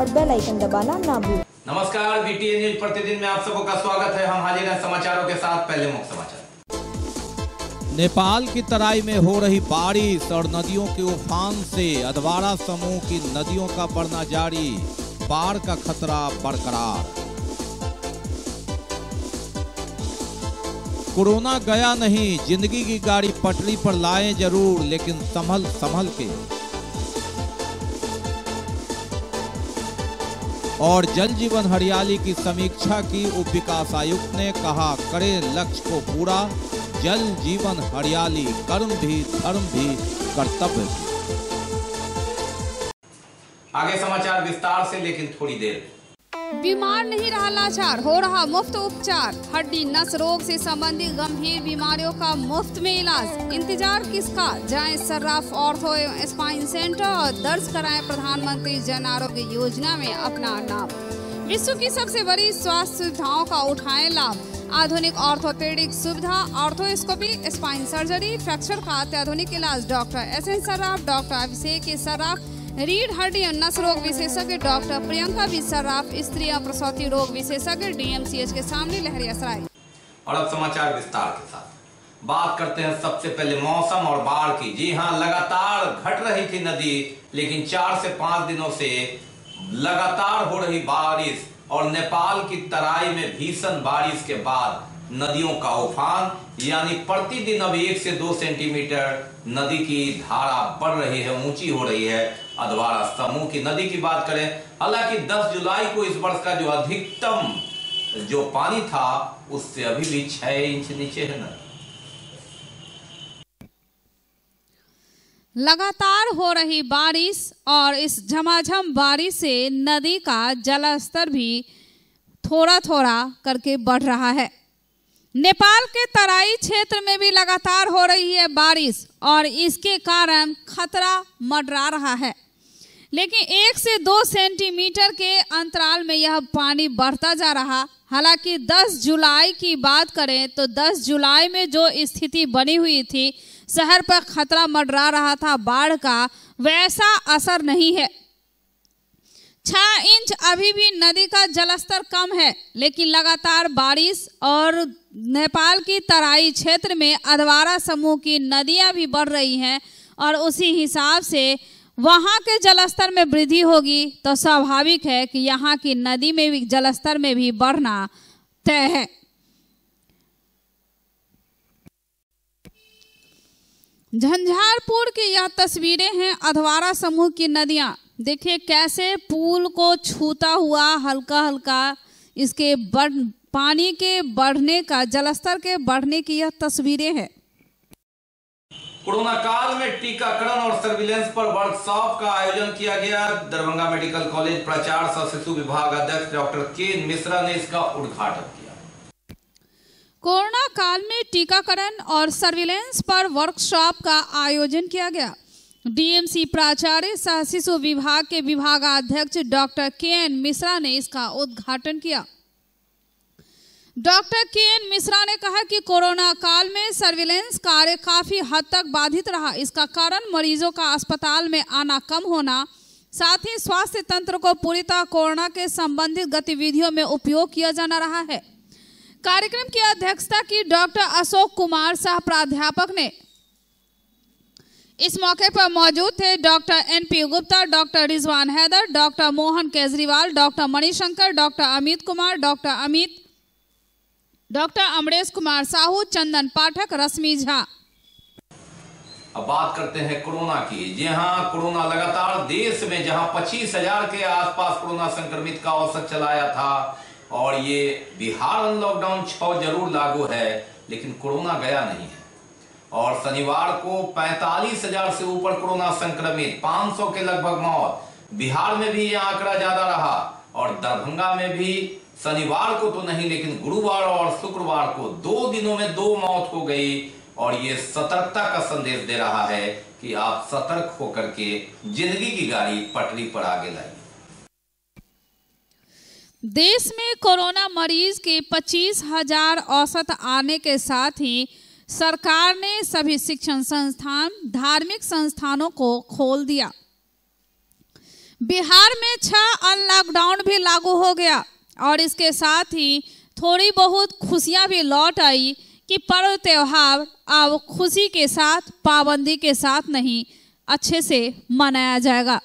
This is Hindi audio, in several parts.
और बेल आइकन दबाना ना भूलें। नमस्कार बीटीए न्यूज़ प्रतिदिन में आप सबों का स्वागत है। हम हाजिर हैं समाचारों के साथ। पहले मुख्य समाचार। नेपाल की तराई में हो रही बारिश और नदियों के उफान से अधवारा समूह की नदियों का बढ़ना जारी बाढ़ का खतरा बरकरार। कोरोना गया नहीं ज़िंदगी की गाड़ी पटरी पर लाएँ ज़रूर लेकिन संभल संभल के। और जल जीवन हरियाली की समीक्षा की उप विकास आयुक्त ने कहा, करे लक्ष्य को पूरा, जल जीवन हरियाली कर्म भी, धर्म भी, कर्तव्य आगे समाचार विस्तार से, लेकिन थोड़ी देर। बीमार नहीं रहा लाचार, हो रहा मुफ़्त उपचार। हड्डी नस रोग से संबंधित गंभीर बीमारियों का मुफ़्त में इलाज। इंतज़ार किसका? जाएँ सर्राफ ऑर्थो स्पाइन सेंटर और दर्ज कराएँ प्रधानमंत्री जन आरोग्य योजना में अपना नाम। विश्व की सबसे बड़ी स्वास्थ्य सुविधाओं का उठाएँ लाभ। आधुनिक ऑर्थोपेडिक सुविधा, ऑर्थोस्कोपी, स्पाइन सर्जरी, फ्रैक्चर का अत्याधुनिक इलाज। Doctor S N Sarraf, doctor Abhishek Sarraf रीढ़ हड्डी और नस रोग विशेषज्ञ डॉक्टर प्रियंका बी सर्राफ स्त्री और प्रसूति रोग विशेषज्ञ डीएमसीएच के सामने लहरिया सराय और अब समाचार विस्तार के साथ। बात करते हैं सबसे पहले मौसम और बाढ़ की। जी हाँ लगातार घट रही थी नदी, लेकिन चार से पाँच दिनों से लगातार हो रही बारिश और नेपाल की तराई में भीषण बारिश के बाद नदियों का उफान, यानी प्रतिदिन अब एक से दो सेंटीमीटर नदी की धारा बढ़ रही है, ऊँची हो रही है। अधवारा समूह की नदी की बात करें, हालाँकि 10 जुलाई को इस वर्ष का जो अधिकतम जो पानी था, उससे अभी भी छह इंच नीचे है नदी। लगातार हो रही बारिश और इस झमाझम बारिश से नदी का जलस्तर भी थोड़ा थोड़ा करके बढ़ रहा है। नेपाल के तराई क्षेत्र में भी लगातार हो रही है बारिश और इसके कारण खतरा मडरा रहा है। लेकिन एक से दो सेंटीमीटर के अंतराल में यह पानी बढ़ता जा रहा। हालाँकि 10 जुलाई की बात करें तो 10 जुलाई में जो स्थिति बनी हुई थी, शहर पर खतरा मंडरा रहा था, बाढ़ का वैसा असर नहीं है। छह इंच अभी भी नदी का जलस्तर कम है, लेकिन लगातार बारिश और नेपाल की तराई क्षेत्र में अधवारा समूह की नदियाँ भी बढ़ रही हैं और उसी हिसाब से वहाँ के जलस्तर में वृद्धि होगी तो स्वाभाविक है कि यहाँ की नदी में भी, जलस्तर में भी बढ़ना तय है। झंझारपुर की यह तस्वीरें हैं अधवारा समूह की नदियाँ। देखिए कैसे पुल को छूता हुआ हल्का हल्का इसके बढ़ पानी के बढ़ने का जलस्तर के बढ़ने की यह तस्वीरें हैं। कोरोना काल में टीकाकरण और सर्विलेंस पर वर्कशॉप का आयोजन किया गया। दरभंगा मेडिकल कॉलेज प्राचार्य सह शिशु विभाग अध्यक्ष डॉक्टर के मिश्रा ने इसका उद्घाटन किया। कोरोना काल में टीकाकरण और सर्विलेंस पर वर्कशॉप का आयोजन किया गया। डीएमसी प्राचार्य सह शिशु विभाग के विभागाध्यक्ष डॉक्टर के एन मिश्रा ने इसका उद्घाटन किया। डॉक्टर के एन मिश्रा ने कहा कि कोरोना काल में सर्विलेंस कार्य काफ़ी हद तक बाधित रहा। इसका कारण मरीजों का अस्पताल में आना कम होना, साथ ही स्वास्थ्य तंत्र को पूरी तरह कोरोना के संबंधित गतिविधियों में उपयोग किया जाना रहा है। कार्यक्रम की अध्यक्षता की डॉक्टर अशोक कुमार सह प्राध्यापक ने इस मौके पर मौजूद थे doctor N P Gupta, doctor Rizwan Haider, doctor Mohan Kejriwal, doctor Manishankar, doctor Amit Kumar, doctor Amit doctor Amresh Kumar Sahu, Chandan Pathak, Rashmi Jha. अब बात करते हैं कोरोना की। जी हाँ कोरोना लगातार देश में जहाँ पच्चीस हज़ार के आसपास कोरोना संक्रमित का औसत चलाया था, और ये बिहार लॉकडाउन छ ज़रूर लागू है, लेकिन कोरोना गया नहीं है। और शनिवार को पैंतालीस हज़ार से ऊपर कोरोना संक्रमित 500 के लगभग मौत। बिहार में भी यह आंकड़ा ज़्यादा रहा, और दरभंगा में भी शनिवार को तो नहीं, लेकिन गुरुवार और शुक्रवार को दो दिनों में दो मौत हो गई, और ये सतर्कता का संदेश दे रहा है कि आप सतर्क होकर के ज़िंदगी की गाड़ी पटरी पर आगे लाइए। देश में कोरोना मरीज़ के पच्चीस हज़ार औसत आने के साथ ही सरकार ने सभी शिक्षण संस्थान, धार्मिक संस्थानों को खोल दिया। बिहार में छह अनलॉकडाउन भी लागू हो गया। और इसके साथ ही थोड़ी बहुत खुशियाँ भी लौट आई कि पर्व त्यौहार अब खुशी के साथ, पाबंदी के साथ नहीं, अच्छे से मनाया जाएगा।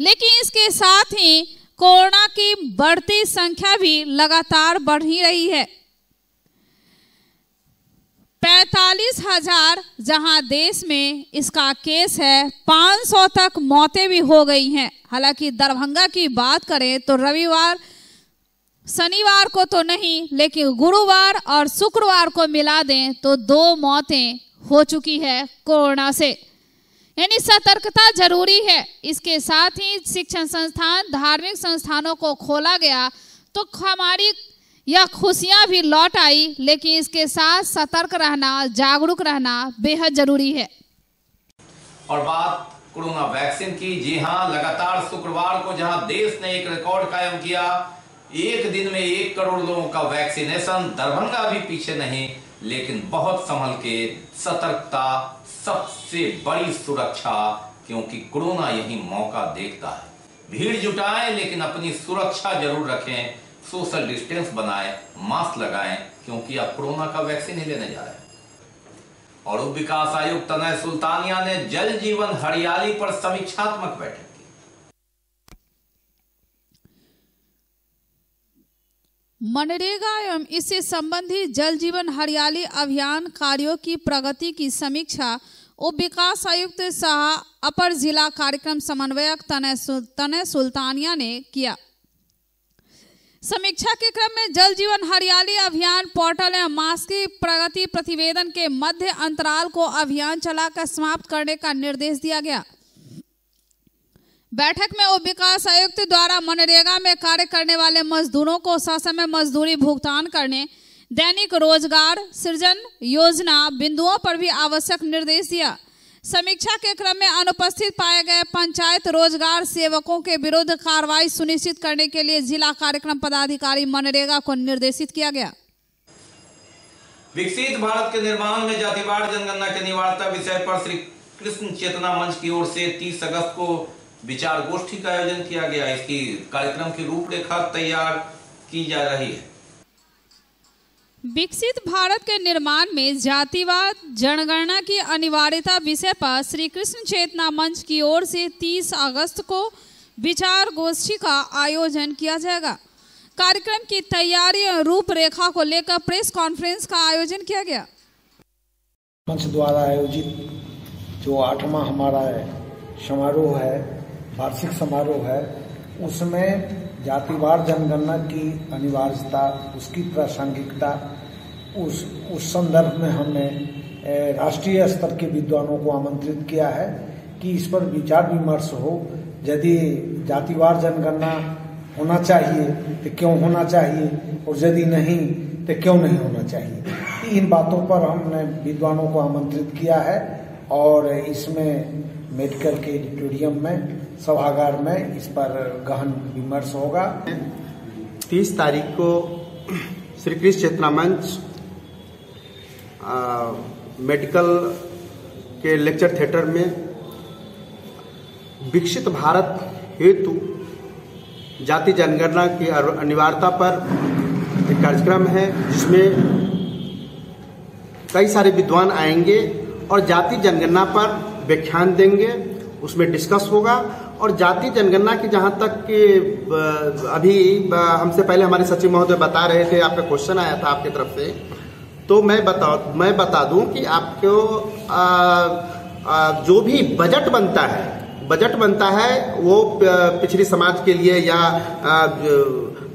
लेकिन इसके साथ ही कोरोना की बढ़ती संख्या भी लगातार बढ़ ही रही है। पैतालीस हज़ार जहाँ देश में इसका केस है 500 तक मौतें भी हो गई हैं। हालाँकि दरभंगा की बात करें तो रविवार, शनिवार को तो नहीं, लेकिन गुरुवार और शुक्रवार को मिला दें तो दो मौतें हो चुकी है कोरोना से। यानी सतर्कता ज़रूरी है। इसके साथ ही शिक्षण संस्थान, धार्मिक संस्थानों को खोला गया। तो हमारी यह खुशियाँ भी लौट आई, लेकिन इसके साथ सतर्क रहना, जागरूक रहना बेहद ज़रूरी है। और बात कोरोना वैक्सीन की, जी हाँ लगातार शुक्रवार को जहाँ देश ने एक रिकॉर्ड कायम किया, एक दिन में एक करोड़ लोगों का वैक्सीनेशन, दरभंगा भी पीछे नहीं, लेकिन बहुत संभल के सतर्कता सबसे बड़ी सुरक्षा, क्योंकि कोरोना यही मौका देखता है। भीड़ जुटाएँ, लेकिन अपनी सुरक्षा ज़रूर रखें सोशल डिस्टेंस बनाएँ, मास्क लगाएँ, क्योंकि आप कोरोना का वैक्सीन ही लेने जा रहे हैं। और उप विकास आयुक्त तनय सुल्तानिया ने जल जीवन हरियाली पर समीक्षात्मक बैठक मनरेगा एवं इससे संबंधित जल जीवन हरियाली अभियान कार्यों की प्रगति की समीक्षा उप विकास आयुक्त सह अपर जिला कार्यक्रम समन्वयक तनय तनय सुल्तानिया ने किया। समीक्षा के क्रम में जल जीवन हरियाली अभियान पोर्टल एवं मास की प्रगति प्रतिवेदन के मध्य अंतराल को अभियान चलाकर समाप्त करने का निर्देश दिया गया। बैठक में उप विकास आयुक्त द्वारा मनरेगा में कार्य करने वाले मजदूरों को ससमय मजदूरी भुगतान करने, दैनिक रोज़गार सृजन योजना बिंदुओं पर भी आवश्यक निर्देश दिया। समीक्षा के क्रम में अनुपस्थित पाए गए पंचायत रोज़गार सेवकों के विरुद्ध कार्रवाई सुनिश्चित करने के लिए जिला कार्यक्रम पदाधिकारी मनरेगा को निर्देशित किया गया। विकसित भारत के निर्माण में जातिवार जनगणना के निवारता विषय पर श्री कृष्ण चेतना मंच की ओर से 30 अगस्त को विचार गोष्ठी का आयोजन किया गया। इसकी कार्यक्रम की रूपरेखा तैयार की जा रही है। विकसित भारत के निर्माण में जातिवाद, जनगणना की अनिवार्यता विषय पर श्री कृष्ण चेतना मंच की ओर से 30 अगस्त को विचार गोष्ठी का आयोजन किया जाएगा। कार्यक्रम की तैयारी और रूपरेखा को लेकर प्रेस कॉन्फ्रेंस का आयोजन किया गया। मंच द्वारा आयोजित जो आठवां हमारा समारोह है, वार्षिक समारोह है, उसमें जातिवार जनगणना की अनिवार्यता, उसकी प्रासंगिकता, उस उस संदर्भ में हमने राष्ट्रीय स्तर के विद्वानों को आमंत्रित किया है कि इस पर विचार विमर्श हो। यदि जातिवार जनगणना होना चाहिए तो क्यों होना चाहिए? और यदि नहीं तो क्यों नहीं होना चाहिए? इन बातों पर हमने विद्वानों को आमंत्रित किया है और इसमें मेडिकल के एडिटोरियम में सभागार में इस पर गहन विमर्श होगा। तीस तारीख को श्री कृष्ण चेतना मंच मेडिकल के लेक्चर थिएटर में विकसित भारत हेतु जाति जनगणना की अनिवार्यता पर एक कार्यक्रम है, जिसमें कई सारे विद्वान आएँगे और जाति जनगणना पर व्याख्यान देंगे। उसमें डिस्कस होगा और जाति जनगणना की जहाँ तक कि अभी हमसे पहले हमारे सचिव महोदय बता रहे थे आपका क्वेश्चन आया था आपकी तरफ़ से। तो मैं बता मैं बता दूँ कि आपको आ, आ, जो भी बजट बनता है बजट बनता है वो पिछड़ी समाज के लिए या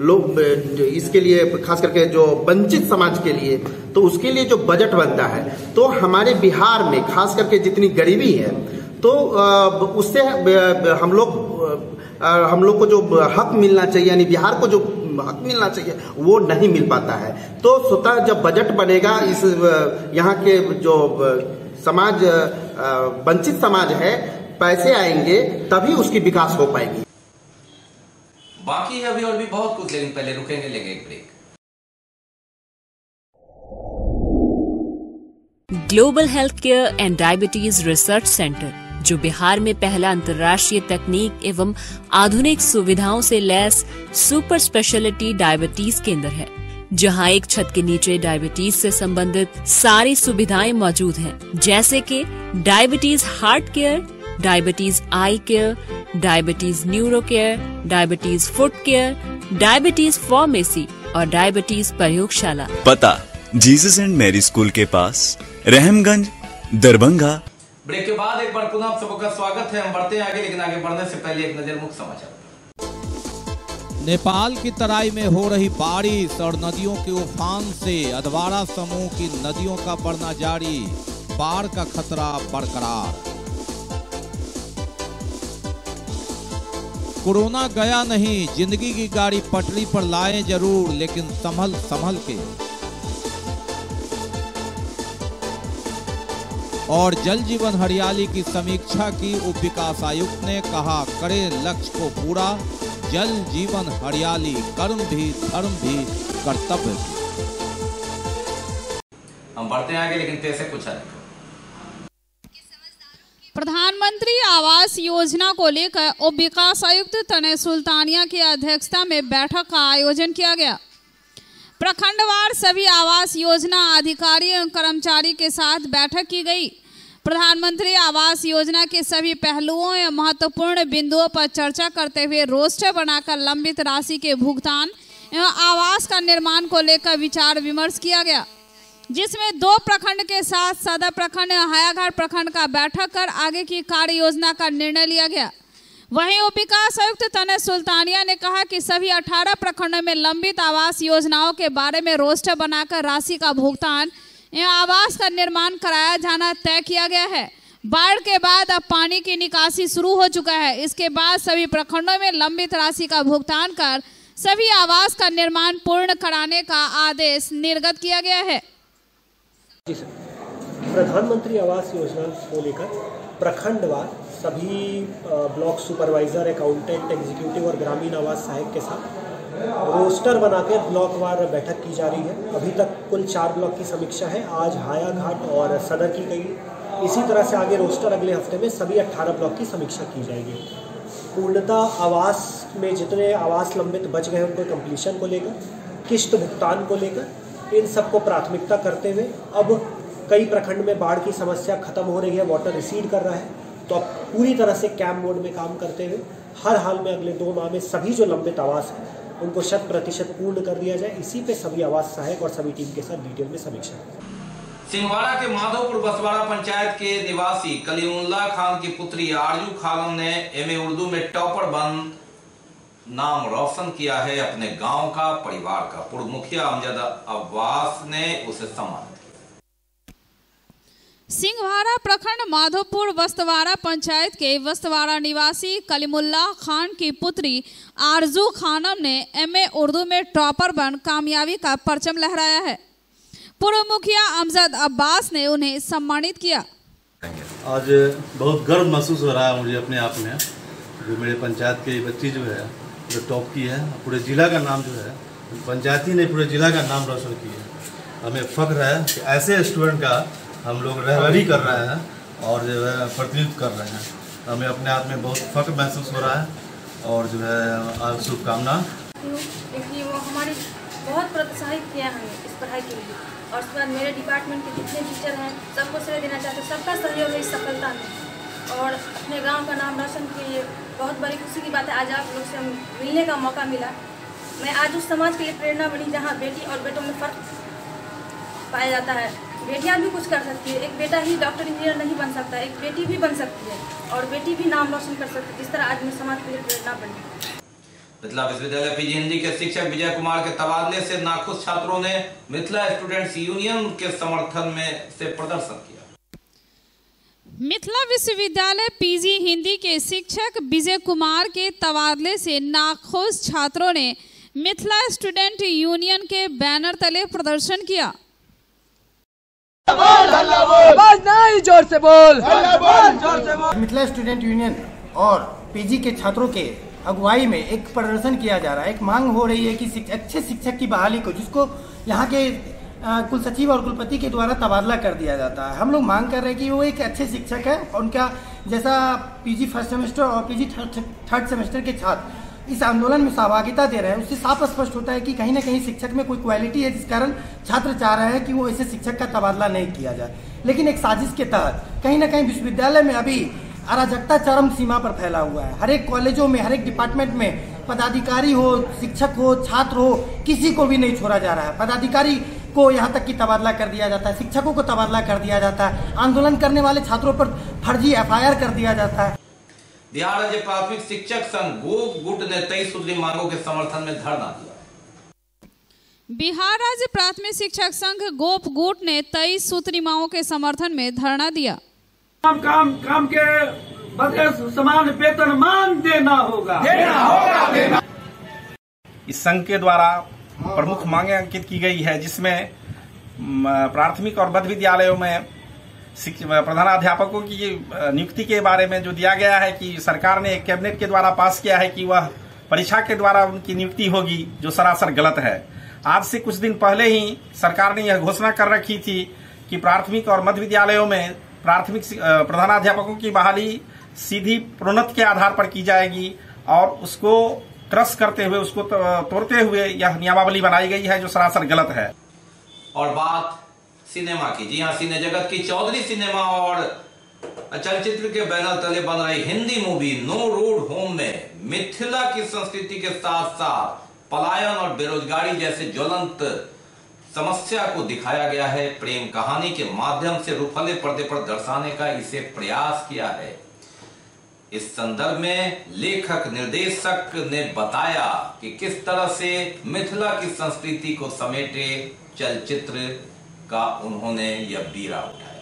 लोग इसके लिए खास करके जो वंचित समाज के लिए तो उसके लिए जो बजट बनता है तो हमारे बिहार में खास करके जितनी गरीबी है तो उससे हम लोग हम लोग को जो हक मिलना चाहिए यानी बिहार को जो हक मिलना चाहिए वो नहीं मिल पाता है। तो स्वतः जब बजट बनेगा इस यहाँ के जो समाज वंचित समाज है पैसे आएँगे तभी उसकी विकास हो पाएगी। बाकी है अभी और भी बहुत कुछ लेकिन पहले रुकेंगे लेंगे एक break global health care and diabetes research centre जो बिहार में पहला अंतर्राष्ट्रीय तकनीक एवं आधुनिक सुविधाओं से लैस सुपर स्पेशलिटी डायबिटीज़ केंद्र है जहाँ एक छत के नीचे डायबिटीज़ से संबंधित सारी सुविधाएँ मौजूद हैं, जैसे कि diabetes heart care diabetes eye care diabetes neuro care diabetes foot care diabetes pharmacy और डायबिटीज़ प्रयोगशाला। पता जीसस एंड मैरी स्कूल के पास रहमगंज दरभंगा ब्रेक के बाद एक बार पुनः आप सबका स्वागत है। हम बढ़ते हैं आगे, लेकिन आगे बढ़ने से पहले एक नज़र मुख्य समाचार। नेपाल की तराई में हो रही बारिश और नदियों के उफान से अधवारा समूह की नदियों का बढ़ना जारी। बाढ़ का खतरा बरकरार। कोरोना गया नहीं, ज़िंदगी की गाड़ी पटरी पर लाएँ ज़रूर, लेकिन संभल संभल के। और जल जीवन हरियाली की समीक्षा की उप विकास आयुक्त ने कहा करे लक्ष्य को पूरा जल जीवन हरियाली कर्म भी धर्म भी कर्तव्य भी। हम बढ़ते हैं आगे लेकिन पैसे कुछ है। प्रधानमंत्री आवास योजना को लेकर उप विकास आयुक्त तनय सुल्तानिया की अध्यक्षता में बैठक का आयोजन किया गया। प्रखंडवार सभी आवास योजना अधिकारी एवं कर्मचारी के साथ बैठक की गई। प्रधानमंत्री आवास योजना के सभी पहलुओं एवं महत्वपूर्ण बिंदुओं पर चर्चा करते हुए रोस्टर बनाकर लंबित राशि के भुगतान एवं आवास का निर्माण को लेकर विचार विमर्श किया गया, जिसमें दो प्रखंड के साथ सदर प्रखंड एवं हायाघाट प्रखंड का बैठक कर आगे की कार्य योजना का निर्णय लिया गया। वहीं उप विकास आयुक्त तने सुल्तानिया ने कहा कि सभी 18 प्रखंडों में लंबित आवास योजनाओं के बारे में रोस्टर बनाकर राशि का भुगतान एवं आवास का निर्माण कराया जाना तय किया गया है। बाढ़ के बाद अब पानी की निकासी शुरू हो चुका है। इसके बाद सभी प्रखंडों में लंबित राशि का भुगतान कर सभी आवास का निर्माण पूर्ण कराने का आदेश निर्गत किया गया है। प्रधानमंत्री आवास योजना को लेकर प्रखंडवार सभी ब्लॉक सुपरवाइजर अकाउंटेंट एग्जीक्यूटिव और ग्रामीण आवास सहायक के साथ रोस्टर बनाकर ब्लॉक वार बैठक की जा रही है। अभी तक कुल चार ब्लॉक की समीक्षा है। आज हाया घाट और सदर की गई। इसी तरह से आगे रोस्टर अगले हफ़्ते में सभी 18 ब्लॉक की समीक्षा की जाएगी। पूर्णतः आवास में जितने आवास लंबित बच गए उनको कंप्लीशन को लेकर, किश्त भुगतान को लेकर, इन सबको प्राथमिकता करते हुए अब कई प्रखंड में बाढ़ की समस्या खत्म हो रही है वाटर रिसीड कर रहा है। तो अब पूरी तरह से कैम्प मोड में काम करते हुए, हर हाल में अगले दो माह में सभी जो लंबित आवास हैं, उनको शत प्रतिशत पूर्ण कर दिया जाए। इसी पे सभी आवास सहायक और सभी टीम के साथ डिटेल में समीक्षा। सिंहवाड़ा के माधोपुर बसवाड़ा पंचायत के निवासी कलीमुल्ला खान की पुत्री आरज़ू खानम ने एमए उर्दू में टॉपर बन नाम रोशन किया है। अपने गाँव का परिवार का पूर्व मुखिया अमजद अब्बास ने उसे सम्मानित सिंहवाड़ा प्रखंड माधोपुर वस्तवाड़ा पंचायत के वस्तवाड़ा निवासी कलीमुल्ला खान की पुत्री आरज़ू खानम ने एमए उर्दू में टॉपर बन कामयाबी का परचम लहराया है। पूर्व मुखिया अमजद अब्बास ने उन्हें सम्मानित किया। आज बहुत गर्व महसूस हो रहा है मुझे अपने आप में, जो मेरे पंचायत की बच्ची जो है, जो टॉप की है, पूरे ज़िला का नाम जो है, पंचायती ने पूरे ज़िला का नाम रोशन किया है। हमें फख्र है कि ऐसे स्टूडेंट का हम लोग रहबरी कर रहे हैं और जो है प्रतिनिधित्व कर रहे हैं। हमें अपने आप में बहुत फख्र महसूस हो रहा है और जो है शुभकामना। क्योंकि वो हमारे बहुत प्रोत्साहित किया हमें इस पढ़ाई के लिए। और उसके बाद मेरे डिपार्टमेंट के जितने टीचर हैं, सबको श्रेय देना चाहते हैं, सबका सहयोग है इस सफलता में। और अपने गाँव का नाम रोशन किए, बहुत बड़ी खुशी की बात है, आज आप लोग से मिलने का मौका मिला। मैं आज उस समाज के लिए प्रेरणा बनी जहाँ बेटी और बेटों में फ़र्क पाया जाता है। बेटियाँ भी कुछ कर सकती है। एक बेटा ही डॉक्टर इंजीनियर नहीं बन सकता एक बेटी भी बन सकती है और बेटी भी नाम रोशन कर सकती है। जिस तरह आज मैं समाज के लिए प्रेरणा बनी मिथिला विश्वविद्यालय पीजी हिंदी के शिक्षक विजय कुमार के तबादले से नाखुश छात्रों ने मिथिला स्टूडेंट्स यूनियन के समर्थन में से प्रदर्शन किया। मिथिला विश्वविद्यालय पीजी हिंदी के शिक्षक विजय कुमार के तबादले से नाखुश छात्रों ने मिथिला स्टूडेंट यूनियन के बैनर तले प्रदर्शन किया। ज़ोर से बोल। मिथिला स्टूडेंट यूनियन और पीजी के छात्रों के अगुवाई में एक प्रदर्शन किया जा रहा है। एक मांग हो रही है कि शिक- अच्छे शिक्षक की बहाली को जिसको यहाँ के कुल सचिव और कुलपति के द्वारा तबादला कर दिया जाता है। हम लोग मांग कर रहे हैं कि वो एक अच्छे शिक्षक है और उनका जैसा पीजी फ़र्स्ट सेमेस्टर और पीजी थर्ड सेमेस्टर के छात्र इस आंदोलन में सहभागिता दे रहे हैं। उससे साफ़ स्पष्ट होता है कि कहीं ना कहीं शिक्षक में कोई क्वालिटी है, जिस कारण छात्र चाह रहे हैं कि वो ऐसे शिक्षक का तबादला नहीं किया जाए। लेकिन एक साजिश के तहत कहीं ना कहीं विश्वविद्यालय में अभी अराजकता चरम सीमा पर फैला हुआ है। हर एक कॉलेजों में, हर एक डिपार्टमेंट में पदाधिकारी हो, शिक्षक हो, छात्र हो, किसी को भी नहीं छोड़ा जा रहा है। पदाधिकारी को यहाँ तक कि तबादला कर दिया जाता है, शिक्षकों को तबादला कर दिया जाता है। आंदोलन करने वाले छात्रों पर फर्जी एफआईआर कर दिया जाता है। बिहार राज्य प्राथमिक शिक्षक संघ गोप गुट ने तेईस सूत्री मांगों के समर्थन में धरना दिया। बिहार राज्य प्राथमिक शिक्षक संघ गोप गुट ने तेईस सूत्री मांगों के समर्थन में धरना दिया। काम काम काम के बदले समान वेतन मान देना होगा। देना होगा देना। इस संघ के द्वारा प्रमुख मांगे अंकित की गई है जिसमें प्राथमिक और मध्य विद्यालयों में प्रधानाध्यापकों की नियुक्ति के बारे में जो दिया गया है कि सरकार ने कैबिनेट के द्वारा पास किया है कि वह परीक्षा के द्वारा उनकी नियुक्ति होगी, जो सरासर गलत है। आज से कुछ दिन पहले ही सरकार ने यह घोषणा कर रखी थी कि प्राथमिक और मध्य विद्यालयों में प्राथमिक प्रधानाध्यापकों की बहाली सीधी प्रोन्नत के आधार पर की जाएगी और उसको क्रस करते हुए, उसको तोड़ते हुए यह नियमावली बनाई गई है, जो सरासर गलत है। और बात सिनेमा की। जी हाँ सिने जगत की चौधरी सिनेमा और चलचित्र के बैनर तले बन रही Hindi movie no road home में मिथिला की संस्कृति के साथ साथ पलायन और बेरोजगारी जैसे ज्वलंत समस्या को दिखाया गया है। प्रेम कहानी के माध्यम से रुफले पर्दे पर दर्शाने का इसे प्रयास किया है। इस संदर्भ में लेखक निर्देशक ने बताया कि किस तरह से मिथिला की संस्कृति को समेटे चलचित्र का उन्होंने यह बीरा उठाया।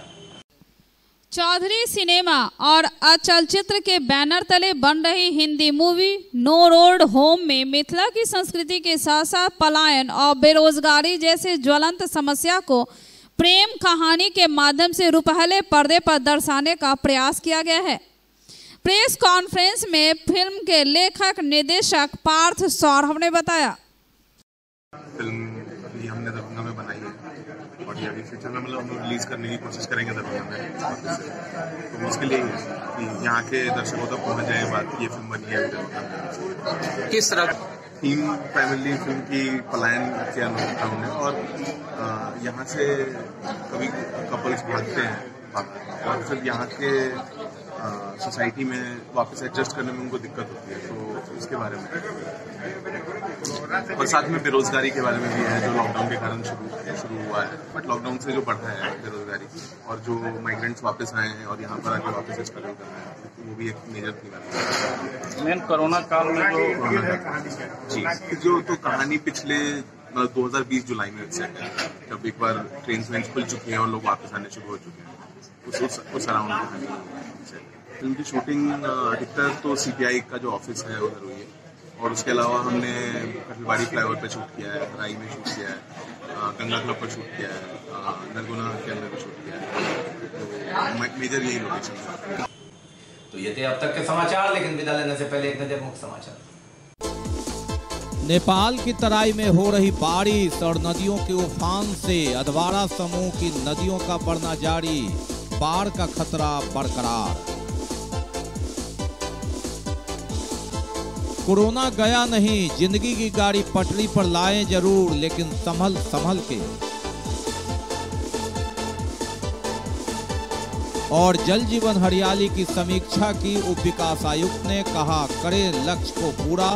चौधरी सिनेमा और चलचित्र के बैनर तले बन रही Hindi movie no road home में मिथिला की संस्कृति के साथ साथ पलायन और बेरोजगारी जैसे ज्वलंत समस्या को प्रेम कहानी के माध्यम से रुपहले पर्दे पर दर्शाने का प्रयास किया गया है। प्रेस कॉन्फ्रेंस में फ़िल्म के लेखक निर्देशक पार्थ सौरभ ने बताया। फ़िल्म अभी हमने दरभंगा में बनाई है और ये अभी फ्यूचर में मतलब हम लोग रिलीज़ करने की कोशिश करेंगे दरभंगा में। तो उसके लिए कि यहाँ के दर्शकों तक पहुँच जाए बात ये फ़िल्म बनी है किस तरह? थीम फैमिली फ़िल्म की पलायन के हमने और यहाँ से कभी कपल्स भागते हैं। और फिर यहाँ के सोसाइटी में वापस एडजस्ट करने में उनको दिक्कत होती है तो उसके बारे में। और साथ में बेरोजगारी के बारे में भी है जो लॉकडाउन के कारण शुरू शुरू हुआ है। बट लॉकडाउन से जो बढ़ा है बेरोजगारी और जो माइग्रेंट्स वापस आए हैं और यहाँ पर आके वापस स्ट्रगल कर रहे हैं तो वो भी एक मेजर थी है। मेन कोरोना काल में जो जी। जो तो कहानी पिछले मतलब 2020 जुलाई में सेट है जब एक बार ट्रेन वेन खुल चुकी हैं और लोग वापस आने शुरू हो चुके हैं उस उस अराउंड फ़िल्म की शूटिंग अधिकतर तो सीपीआई का जो ऑफ़िस है उधर हुई है। और उसके अलावा हमने कटलवाड़ी फ्लाईओवर पे शूट किया है राई में शूट किया है गंगा क्लब पर शूट किया है नरगुना के अंदर भी शूट किया है। तो मेजर यही लोकेशन है तो ये थे अब तक के समाचार लेकिन विदा लेने से पहले एक नज़र मुख्य समाचार। नेपाल की तराई में हो रही बारिश और नदियों के उफान से अधवारा समूह की नदियों का बढ़ना जारी। बाढ़ का खतरा बरकरार। कोरोना गया नहीं, ज़िंदगी की गाड़ी पटरी पर लाए ज़रूर, लेकिन संभल संभल के। और जल जीवन हरियाली की समीक्षा की उप विकास आयुक्त ने कहा, करे लक्ष्य को पूरा।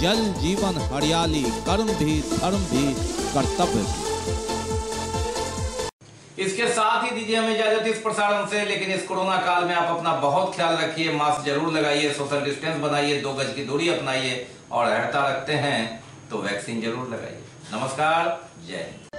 जल जीवन हरियाली, कर्म भी, धर्म भी, कर्तव्य इसके साथ दीजिए हमें इजाज़त इस प्रसारण से, लेकिन इस कोरोना काल में आप अपना बहुत ख्याल रखिए, मास्क ज़रूर लगाइए, सोशल डिस्टेंस बनाइए, दो गज की दूरी अपनाइए और हड़ता रखते हैं तो वैक्सीन ज़रूर लगाइए। नमस्कार, जय हिंद।